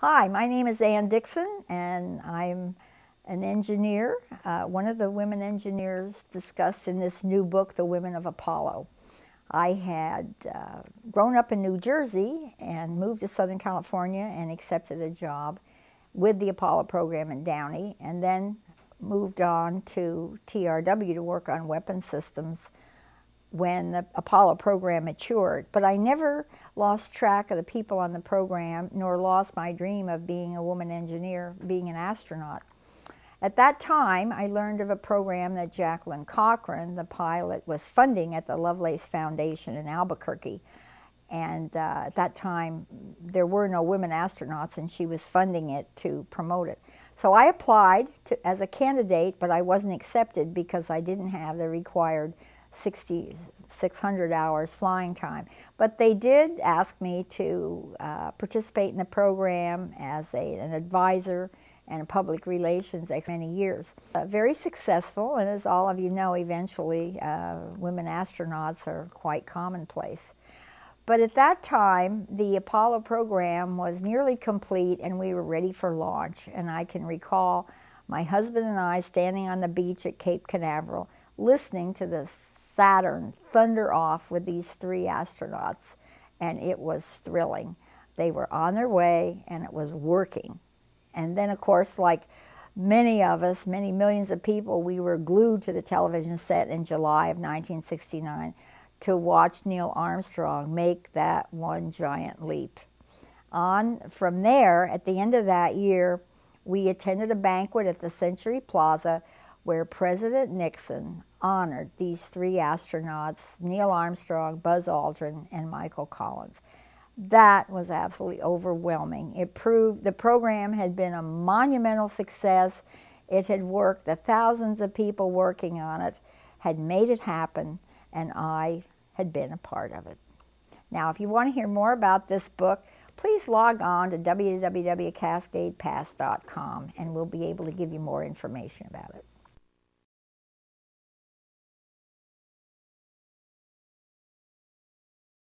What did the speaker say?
Hi, my name is Ann Dickson, and I'm an engineer, uh, one of the women engineers discussed in this new book, The Women of Apollo. I had uh, grown up in New Jersey and moved to Southern California and accepted a job with the Apollo program in Downey, and then moved on to TRW to work on weapon systems when the Apollo program matured. But I never lost track of the people on the program, nor lost my dream of being a woman engineer, being an astronaut. At that time, I learned of a program that Jacqueline Cochran, the pilot, was funding at the Lovelace Foundation in Albuquerque. And uh, at that time, there were no women astronauts, and she was funding it to promote it. So I applied to, as a candidate, but I wasn't accepted because I didn't have the required 60, 600 hours flying time. But they did ask me to uh, participate in the program as a, an advisor and a public relations for many years. Uh, very successful, and as all of you know, eventually uh, women astronauts are quite commonplace. But at that time, the Apollo program was nearly complete and we were ready for launch. And I can recall my husband and I standing on the beach at Cape Canaveral listening to the Saturn thunder off with these three astronauts, and it was thrilling. They were on their way and it was working. And then, of course, like many of us, many millions of people, we were glued to the television set in July of 1969 to watch Neil Armstrong make that one giant leap. On from there, at the end of that year, we attended a banquet at the Century Plaza where President Nixon honored these three astronauts, Neil Armstrong, Buzz Aldrin, and Michael Collins. That was absolutely overwhelming. It proved the program had been a monumental success. It had worked, the thousands of people working on it had made it happen, and I had been a part of it. Now, if you want to hear more about this book, please log on to www.cascadepass.com and we'll be able to give you more information about it.